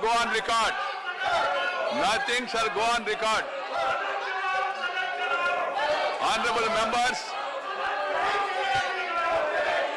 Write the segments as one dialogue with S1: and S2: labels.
S1: go on record. Nothing shall go on record. Honorable members,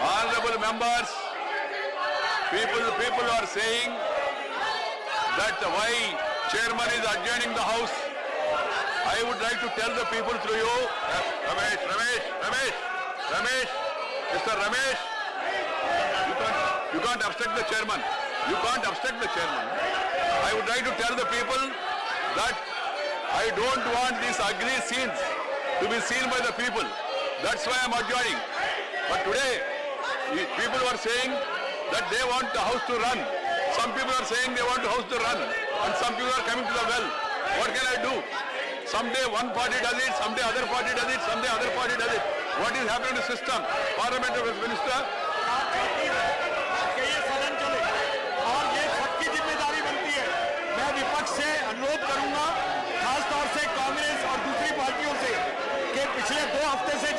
S1: honorable members, people, people are saying that why chairman is adjourning the house. I would like to tell the people through you, Ramesh, Ramesh, Ramesh, Ramesh, Mr. Ramesh, you can't obstruct the chairman. You can't obstruct the chairman. I would like to tell the people that I don't want these ugly scenes to be seen by the people. That's why I'm adjourning. But today, people were saying that they want the house to run. Some people are saying they want the house to run. And some people are coming to the well. What can I do? Someday one party does it, someday other party does it, someday other party does it. What is happening to the system? Parliament minister,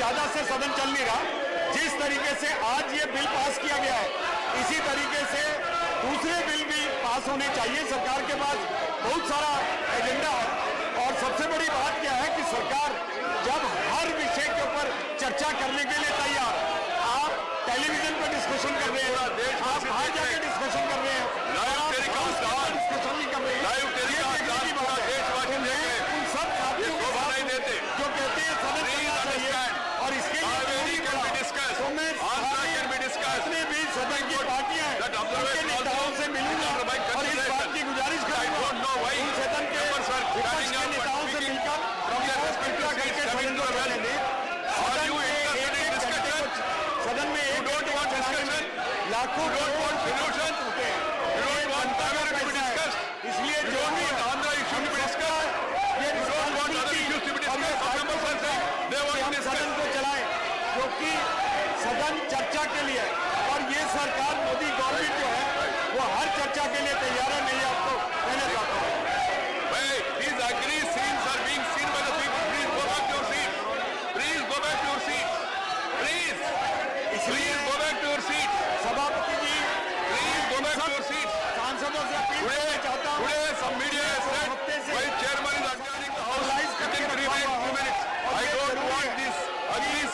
S2: ज़्यादा से सदन चल नहीं रहा। जिस तरीके से आज ये बिल पास किया गया है इसी तरीके से दूसरे बिल भी पास होने चाहिए। सरकार के पास बहुत सारा एजेंडा है। और सबसे बड़ी बात क्या है कि सरकार जब हर विषय के ऊपर चर्चा करने के लिए तैयार आप टेलीविज़न पर डिस्कशन कर रहे हैं। आप बाहर लाखों डॉट
S1: सोल्यूशन
S2: इसलिए जो भी
S1: आंध्रा इशू टू
S2: हम
S1: सदन
S2: सदन को चलाए क्योंकि सदन चर्चा के लिए और ये सरकार मोदी गवर्नमेंट जो है वो हर चर्चा के लिए